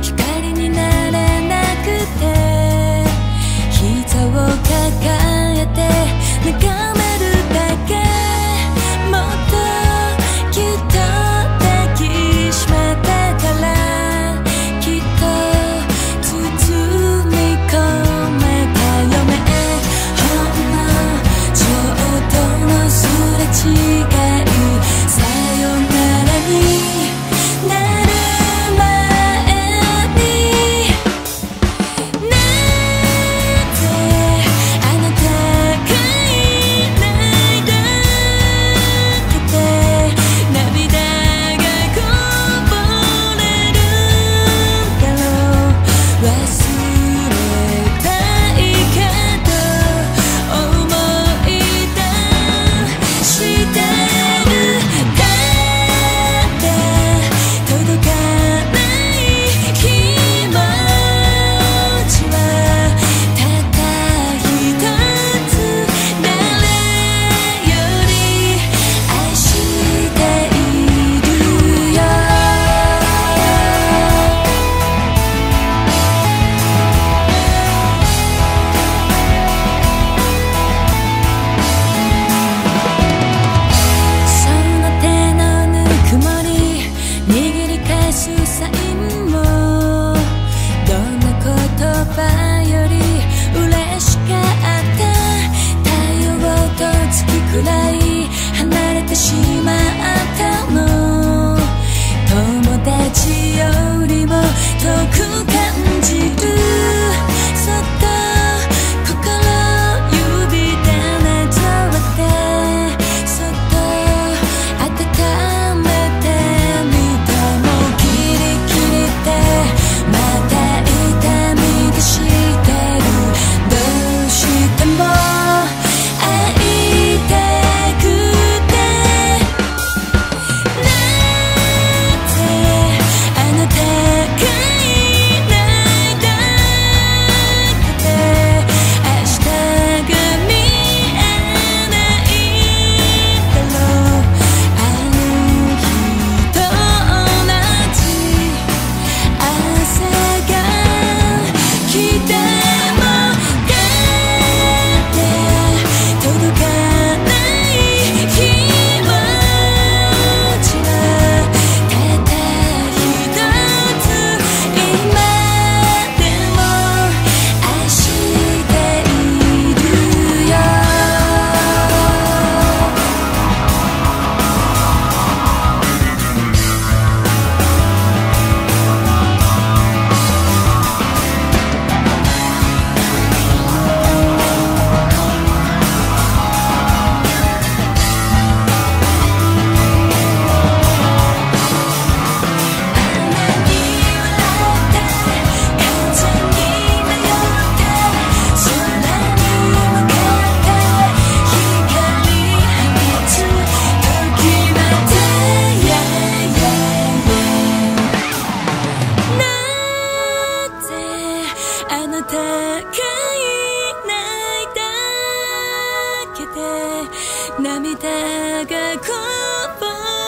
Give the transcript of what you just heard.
光になれなくて膝を抱えてくらい涙がこぼ